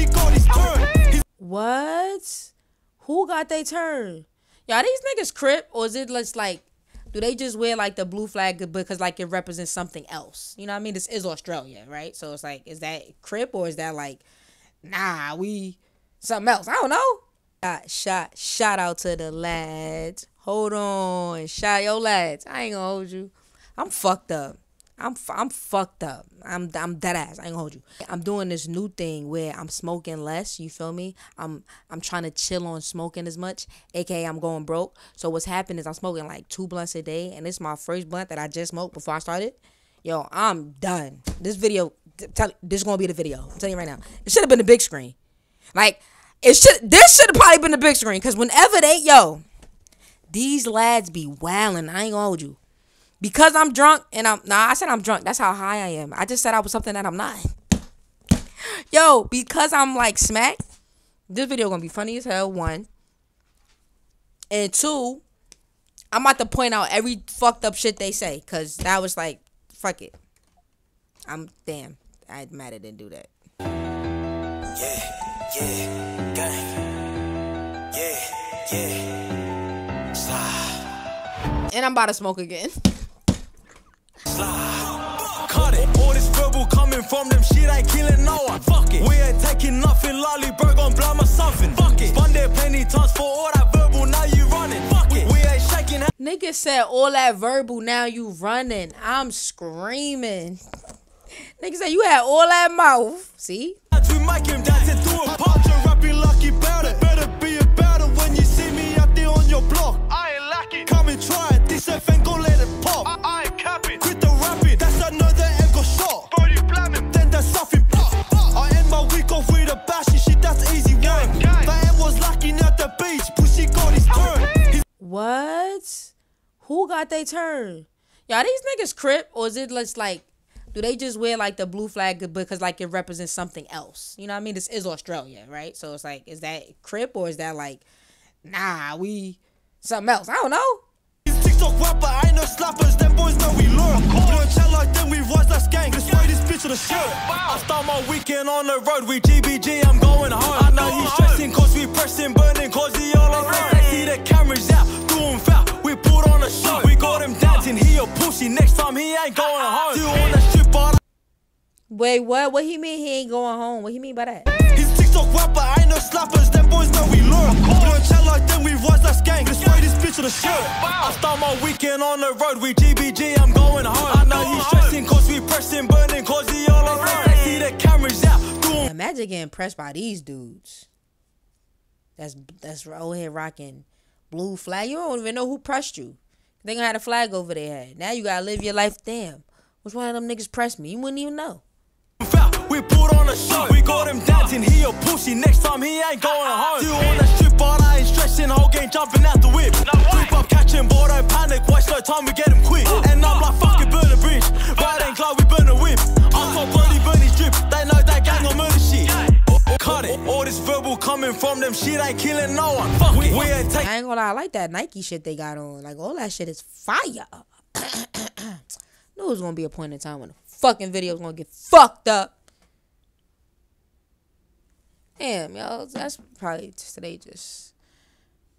Pussy got his turn. What? Who got they turn? Y'all, these niggas crip or is it just like, do they just wear like the blue flag because like it represents something else? You know what I mean? This is Australia, right? So it's like, is that crip or is that like, nah, we something else? I don't know. Shot, shot, shout out to the lads. Hold on, shout yo lads. I ain't gonna hold you. I'm fucked up. I'm I'm fucked up. I'm I'm dead ass. I ain't hold you. I'm doing this new thing where I'm smoking less. You feel me? I'm I'm trying to chill on smoking as much. AKA I'm going broke. So what's happening is I'm smoking like two blunts a day, and it's my first blunt that I just smoked before I started. Yo, I'm done. This video, tell this is gonna be the video. I'm telling you right now. It should have been the big screen. Like it should. This should have probably been the big screen because whenever they yo, these lads be wildin'. I ain't gonna hold you because I'm drunk and I'm nah, I said I'm drunk. That's how high I am. I just said I was something that I'm not. Yo, because I'm like smacked, this video gonna be funny as hell, one. And two, I'm about to point out every fucked up shit they say. Cause that was like, fuck it. I'm damn. I'm mad I didn't do that. Yeah, yeah, gang. Yeah, yeah. Slide, And I'm about to smoke again. Cut it. All this verbal coming from them shit ain't killing no one. Fuck it. We ain't taking nothing. Lolly bird gon' blow my something. Fuck it. Spun there plenty times for all that verbal. Now you running. Fuck it. We ain't shaking. Nigga said all that verbal, now you running. I'm screaming. Nigga said you had all that mouth. See? Who got they turn? Y'all, these niggas crip or is it just like, do they just wear like the blue flag because like it represents something else? You know what I mean? This is Australia, right? So it's like, is that crip or is that like, nah, we something else? I don't know. TikTok rapper, I ain't no slappers, them boys know we learn. We don't chat like them, we rise, that's gang. Let's this bitch with a shirt. I start my weekend on the road with GBG, I'm going home. Pussy, next time he ain't going home. Still on that shit, but Wait, what? What he mean he ain't going home? What he mean by that? He's TikTok rapper, I ain't no slappers, them boys know we learn. We don't chat like them, we rise, that's gang. Let's spray this bitch with a shirt. I start my weekend on the road with GBG, I'm going home. I know he's stressing cause we pressing, burning cause he all alone. They see the cameras out, doing Imagine getting pressed by these dudes. That's that's old head rocking blue flag. You don't even know who pressed you. They gonna have a flag over their head. Now you gotta live your life. Damn, which one of them niggas pressed me? You wouldn't even know. We put on a show. We got him dancing, he a pussy. Next time he ain't going home. Still on shit, but I ain't stressing. Whole game jumping out the whip. Up, catching, boy, don't panic. Waste no time, we get him quick. And I'm like, coming from them shit ain't killing no one. Fuck it. We ain't taking I ain't gonna lie, I like that Nike shit they got on. Like all that shit is fire. Knew it was gonna be a point in time when the fucking video was gonna get fucked up. Damn, y'all, that's probably today. Just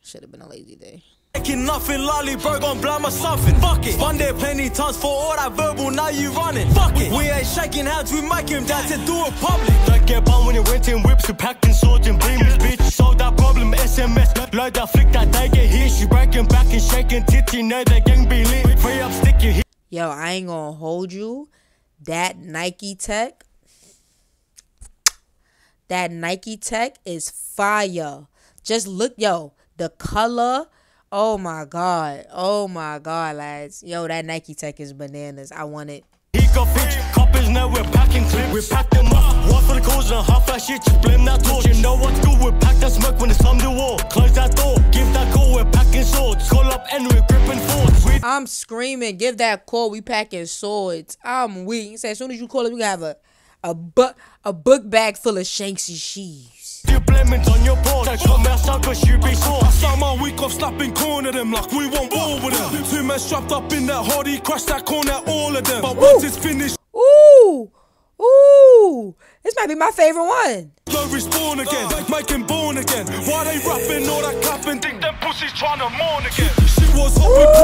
should have been a lazy day. Taking nothing, lolly bro, gon' blame or something. Fuck it. Spun there plenty times for all that verbal, now you running. Fuck it. We ain't shaking hands, we make him dance and do it public. Don't get bummed when you went in whips, we packing swords and beamers, bitch. Solve that problem, SMS. Load that flick that they get hit. She breaking back and shaking tits, you know the gang be lit. Free up, stick your hit. Yo, I ain't gonna hold you. That Nike tech, that Nike tech is fire. Just look, yo, the color. Oh my god. Oh my god, lads. Yo, that Nike tech is bananas. I want it. He got bitch, coppers know we're packing clips. We pack them up. One for the cause and half that shit, blame that torch. You know what's good, we pack that smoke when it's time to war. Close that door, give that call, we're packing swords. Call up and we're gripping. We I'm screaming, give that call. We packing swords. I'm weak. He said, as soon as you call it, we gonna have a a book a book bag full of shanks and sheaves. Do blaming on your board. Take come outside cause you be sore. I start my week off slapping corner them like we want war with them. Two men strapped up in that hardy, crash that corner, all of them. But once it's finished, Ooh, ooh, this might be my favorite one. low respawn again. Make him born again. Why they rapping all that capping? Think them pussies trying to mourn again. She was hoping.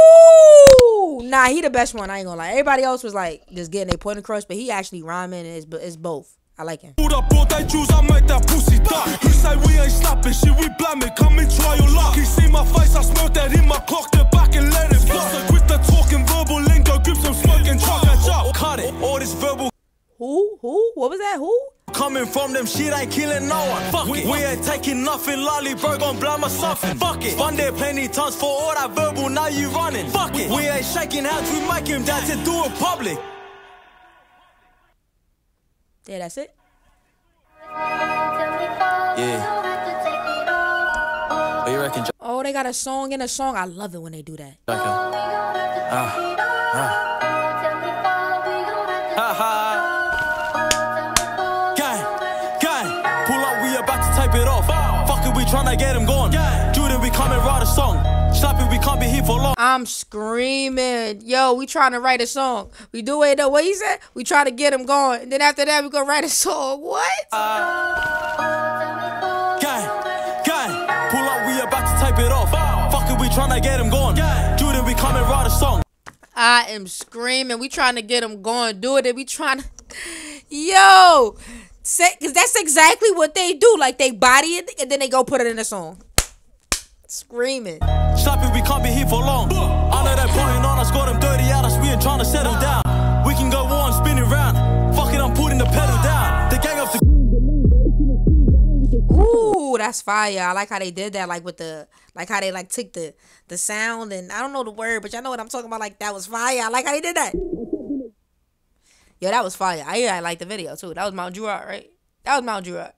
Ooh, nah, he the best one. I ain't gonna lie. Everybody else was like just getting their point across, but he actually rhyming. And it's, it's both. I like him. Pulled up, brought that juice, I make that pussy die. Who say we ain't slapping? Shit, we blamming. Come and try your luck. He see my face, I smoke that in my clock. The back and let it bust. So quit the talking verbal lingo. Grip some smoke and try catch up. Cut it. All this verbal. Who? Who? What was that? Who? Coming from them shit ain't killing no one. Fuck it. We ain't taking nothing. Lolly bro gon' us something. Fuck it. Spun there plenty times for all that verbal. Now you running. Fuck it. We ain't shaking hands. We make him dance and do it public. Yeah, that's it. Yeah. What you reckon, Oh, they got a song in a song. I love it when they do that. Ah, ah. Gang, gang, pull up, we about to tape it off. Fuck it, we tryna get him gone. Judah, we come and write a song. Slap it, we can't be here for long. I'm screaming. Yo, we trying to write a song. We do it though. What he said? We try to get him going. And then after that, we gonna write a song. What? Gang, gang, pull up, we about to tape it off. Fuck it, we tryna get him gone. Judah, we come and write a song. I am screaming. We trying to get him going. Do it. And we trying to. Yo, say, cause that's exactly what they do. Like they body it and then they go put it in a song. Screaming. Slap it, we can't be here for long. I know they're putting on us, got them dirty out us, we ain't trying to settle down. We can go on, spin it round. Fuck it, I'm putting the pedal down. The gang of the. Ooh, that's fire. I like how they did that, like with the, like how they like took the the sound and I don't know the word, but y'all know what I'm talking about. Like that was fire. I like how they did that. Yo, that was fire. I I like the video too. That was Mount Druitt, right? That was Mount Druitt.